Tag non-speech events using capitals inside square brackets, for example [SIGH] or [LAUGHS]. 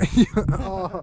[LAUGHS] oh.